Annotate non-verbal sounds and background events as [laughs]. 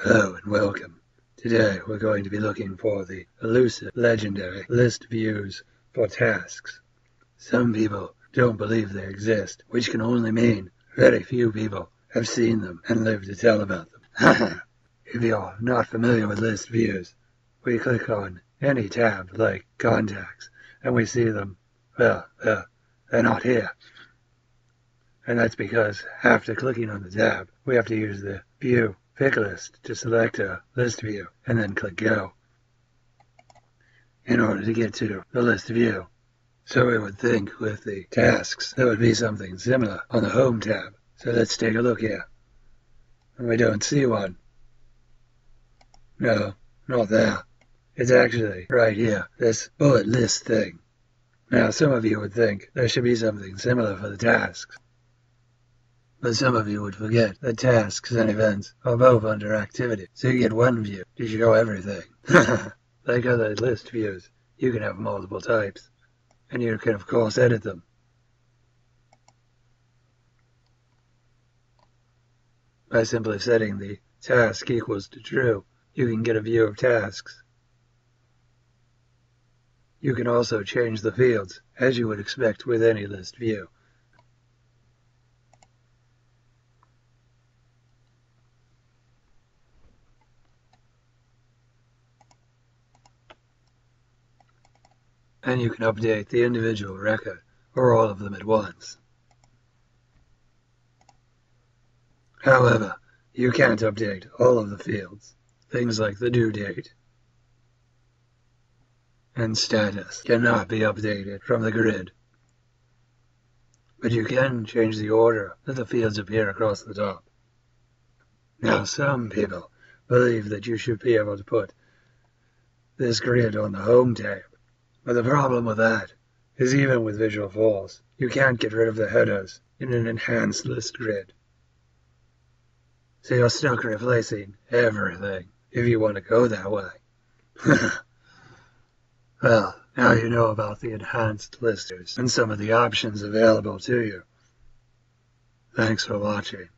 Hello and welcome. Today we're going to be looking for the elusive, legendary list views for tasks. Some people don't believe they exist, which can only mean very few people have seen them and lived to tell about them. [laughs] if you're not familiar with list views, we click on any tab like contacts and we see them, well, uh, they're not here. And that's because after clicking on the tab, we have to use the view pick list to select a list view and then click go in order to get to the list view. So we would think with the tasks there would be something similar on the home tab. So let's take a look here. And we don't see one. No, not there. It's actually right here, this bullet list thing. Now some of you would think there should be something similar for the tasks. But some of you would forget that tasks and events are both under activity, so you get one view to show everything. [laughs] like other list views, you can have multiple types, and you can of course edit them. By simply setting the task equals to true, you can get a view of tasks. You can also change the fields, as you would expect with any list view. And you can update the individual record or all of them at once. However, you can't update all of the fields, things like the due date and status cannot be updated from the grid. But you can change the order that the fields appear across the top. Now some people believe that you should be able to put this grid on the home tab but the problem with that is even with Visualforce, you can't get rid of the headers in an enhanced list grid. So you're stuck replacing everything if you want to go that way. [laughs] well, now you know about the enhanced listers and some of the options available to you. Thanks for watching.